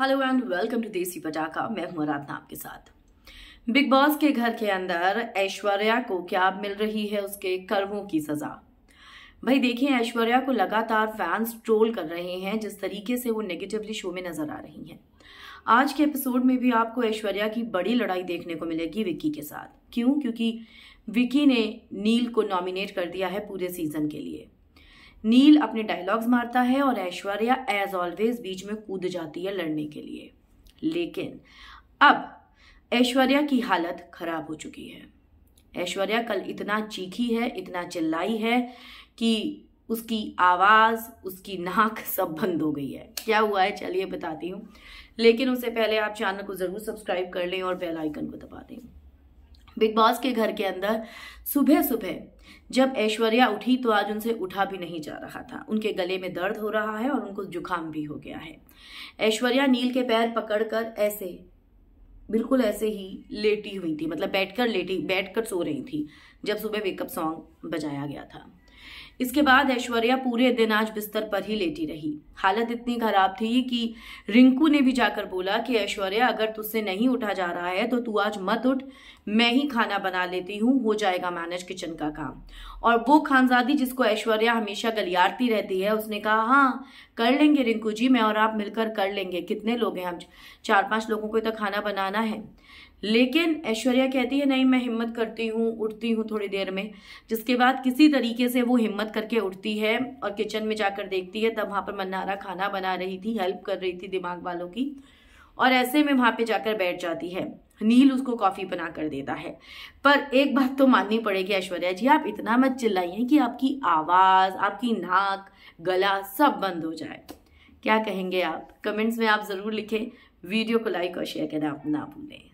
Hello and welcome to देसी पटाखा मैं हूँ आराधना आपके साथ। बिग बॉस के घर के अंदर ऐश्वर्या को क्या मिल रही है उसके कर्मों की सजा? भाई देखिए, ऐश्वर्या को लगातार फैंस ट्रोल कर रहे हैं, जिस तरीके से वो नेगेटिवली शो में नज़र आ रही हैं। आज के एपिसोड में भी आपको ऐश्वर्या की बड़ी लड़ाई देखने को मिलेगी विक्की के साथ। क्यों? क्योंकि विक्की ने नील को नॉमिनेट कर दिया है पूरे सीज़न के लिए। नील अपने डायलॉग्स मारता है और ऐश्वर्या एज ऑलवेज बीच में कूद जाती है लड़ने के लिए। लेकिन अब ऐश्वर्या की हालत खराब हो चुकी है। ऐश्वर्या कल इतना चीखी है, इतना चिल्लाई है कि उसकी आवाज़, उसकी नाक सब बंद हो गई है। क्या हुआ है? चलिए बताती हूँ। लेकिन उससे पहले आप चैनल को ज़रूर सब्सक्राइब कर लें और बेल आइकन को दबा दें। बिग बॉस के घर के अंदर सुबह सुबह जब ऐश्वर्या उठी तो आज उनसे उठा भी नहीं जा रहा था। उनके गले में दर्द हो रहा है और उनको जुकाम भी हो गया है। ऐश्वर्या नील के पैर पकड़कर ऐसे, बिल्कुल ऐसे ही लेटी हुई थी। मतलब बैठकर लेटी, बैठकर सो रही थी जब सुबह वेकअप सॉन्ग बजाया गया था। इसके बाद ऐश्वर्या पूरे दिन आज बिस्तर पर ही लेटी रही। हालत इतनी खराब थी कि रिंकू ने भी जाकर बोला कि, ऐश्वर्या, अगर तुझसे नहीं उठा जा रहा है तो तू आज मत उठ। मैं ही खाना बना लेती हूँ, हो जाएगा मैनेज किचन का काम। और वो खानजादी जिसको ऐश्वर्या हमेशा गलियारती रहती है, उसने कहा हाँ कर लेंगे रिंकू जी, मैं और आप मिलकर कर लेंगे। कितने लोग हैं? हम चार पाँच लोगों को तो खाना बनाना है। लेकिन ऐश्वर्या कहती है, नहीं, मैं हिम्मत करती हूँ, उठती हूँ थोड़ी देर में। जिसके बाद किसी तरीके से वो हिम्मत करके उठती है और किचन में जाकर देखती है, तब वहाँ पर मन्नारा खाना बना रही थी, हेल्प कर रही थी दिमाग वालों की और ऐसे में वहाँ पे जाकर बैठ जाती है। नील उसको कॉफ़ी बना कर देता है। पर एक बात तो माननी पड़ेगी ऐश्वर्या जी, आप इतना मत चिल्लाइए कि आपकी आवाज़, आपकी नाक, गला सब बंद हो जाए। क्या कहेंगे आप? कमेंट्स में आप ज़रूर लिखें, वीडियो को लाइक और शेयर करना ना भूलें।